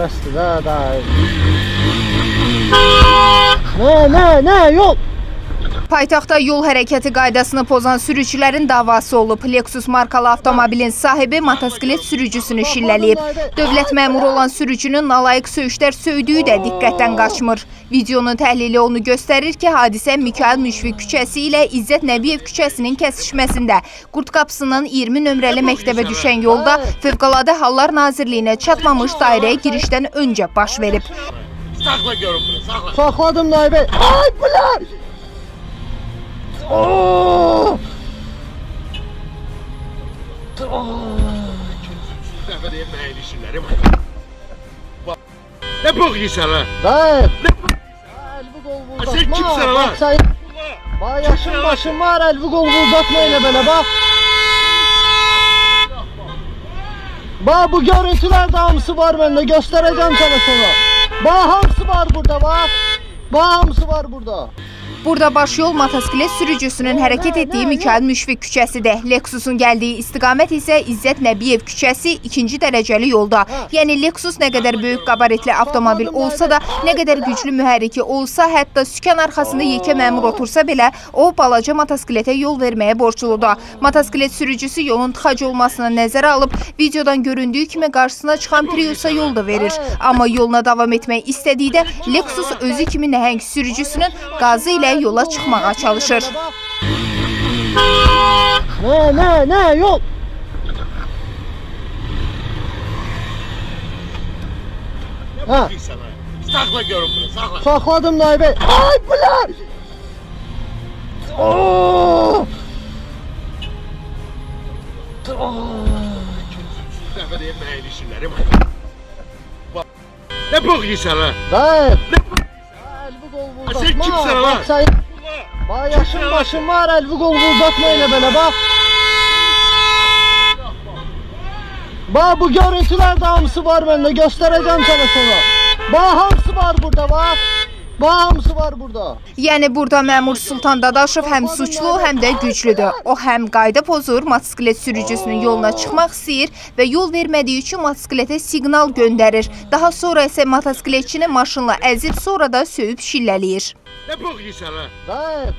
bəsdir də, da. Nə, nə, nə, yol. Paytaxtda yol hərəkəti qaydasını pozan sürücülərin davası olub. Lexus markalı avtomobilin sahibi motosiklet sürücüsünü şillələyib. Dövlət məmuru olan sürücünün nalayıq söyüşlər söydüyü də diqqətdən qaçmır. Videonun təhlili onu göstərir ki, hadisə Mikail Müşfiq küçəsi ilə İzzət Nəbiyev küçəsinin kəsişməsində Qurd qapısının 20 nömrəli məktəbə düşən yolda Fövqəladə Hallar Nazirliyinə çatmamış dairəyə girişdən öncə baş verib. Sakla görün bunu, sakla. Saxladım naibə. Ay, bля! İlişirlər. Ne bok yiyirsən lan? Dayı. Elvi qolunu Ha, sen kimsən lan? Sen- Bak yaşın başın var elvi qolunu uzatma elə belə bak. Bak bu görüntüler de hamısı var bende göstereceğim sana sonra. Bak hamısı var burada bak. Bak hamısı var burada. Burada baş yol motosiklet sürücüsünün hərəkət etdiyi Mikail Müşfiq küçəsidir. Lexusun gəldiyi istiqamət isə İzzət Nəbiyev küçəsi ikinci dərəcəli yolda. Yəni Lexus nə qədər böyük qabaretli avtomobil olsa da, nə qədər güclü mühərriki olsa, hətta sükan arxasında yekə məmur otursa belə, o balaca motosikletə yol verməyə borcludur. Motosiklet sürücüsü yolun tıxac olmasına nəzərə alıb, videodan göründüyü kimi qarşısına çıxan Priusa yol da verir. Amma yoluna davam etmək istədikdə Lexus özü kimi nəhəng sürücüsünün qazı ilə yola çıxmağa çalışır. Ne ne ne yol. Ne Ha. bok yiyirsən lan? Sakla görün bunu, sakla. Saxladım naibə. Ay bля! Oo! Dəfə deyim mənə ilişirlər. Ne bok yiyirsən lan? Dayı. Elvi qolunu Ha, uzatma. Sen kimsən lan? Bak sen- Bak yaşın başın var elvi qolunu uzatma elə belə bak. Bak bu görüntüler de hamısı var bende göstereceğim sana sonra. Bak hamısı var burada bak. Hamısı var burada. Yəni burada məmur Sultan Dadaşov həm suçlu, həm də güclüdür. O həm qayda pozur, motosiklet sürücüsünün yoluna çıxmaq istəyir və yol vermədiyi üçün motosikletə siqnal göndərir. Daha sonra isə motosikletçini maşınla əzib, sonra da söyüb şillələyir. Bok yiyirsən lan? Dayı.